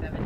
seven.